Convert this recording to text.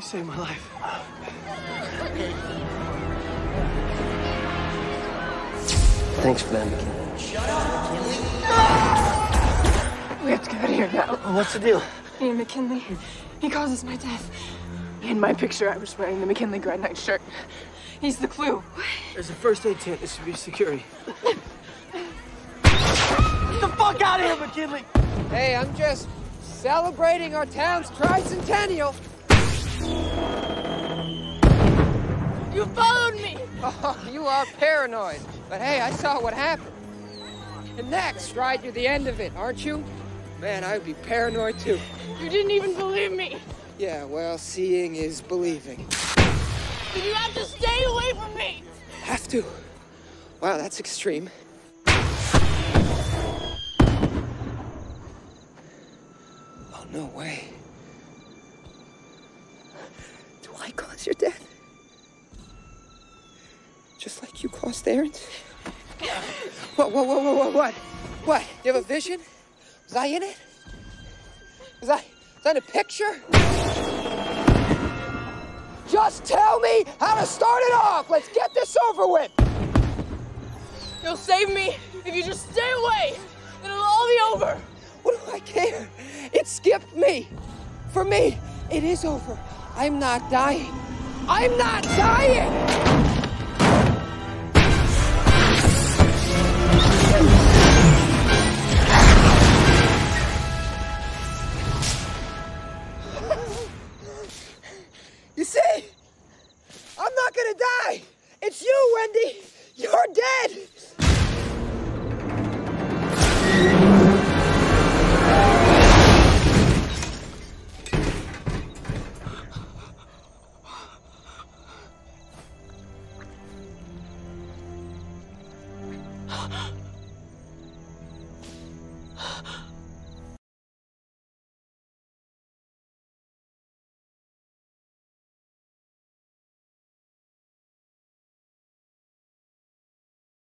You saved my life. Thanks, Ben. Shut up, McKinley. No! We have to get out of here now. Well, what's the deal? Ian McKinley. He causes my death. In my picture, I was wearing the McKinley Grand Night shirt. He's the clue. There's a first aid tent. This should be security. Get the fuck out of here, McKinley! Hey, I'm just celebrating our town's tricentennial. Me! Oh, you are paranoid. But hey, I saw what happened. And next, right, you're the end of it, aren't you? Man, I would be paranoid too. You didn't even believe me. Yeah, well, seeing is believing. Did you have to stay away from me? Have to. Wow, that's extreme. Oh, no way. Do I cause your death? Just like you caused Erin's? What, what, what, what, what, what? What? You have a vision? Was I in it? Was I, was I in a picture? Just tell me how to start it off. Let's get this over with. You'll save me if you just stay away. Then it'll all be over. What do I care? It skipped me. For me, it is over. I'm not dying. I'm not dying! You see, I'm not gonna die. It's you, Wendy. You're dead.